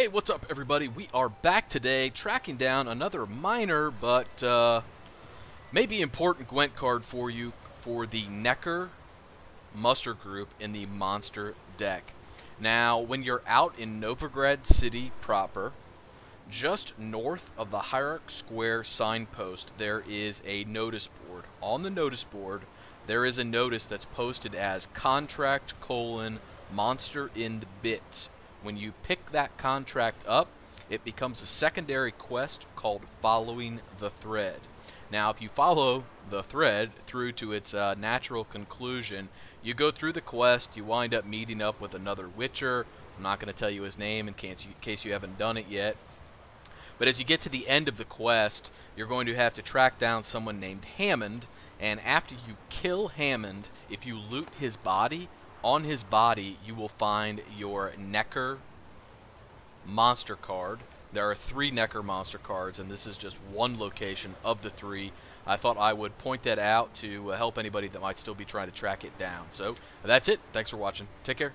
Hey, what's up, everybody? We are back today tracking down another minor but uh, maybe important Gwent card for you for the Nekker muster group in the monster deck. Now, when you're out in Novigrad City proper, just north of the Hierarch Square signpost, there is a notice board. On the notice board, there is a notice that's posted as contract colon monster in the bits when you pick that contract up, it becomes a secondary quest called Following the Thread. Now, if you follow the thread through to its uh, natural conclusion, you go through the quest, you wind up meeting up with another Witcher. I'm not going to tell you his name in case you, in case you haven't done it yet. But as you get to the end of the quest, you're going to have to track down someone named Hammond, and after you kill Hammond, if you loot his body, on his body you will find your Nekker monster card. There are three Nekker monster cards, and this is just one location of the three. I thought I would point that out to uh, help anybody that might still be trying to track it down. So that's it. Thanks for watching. Take care.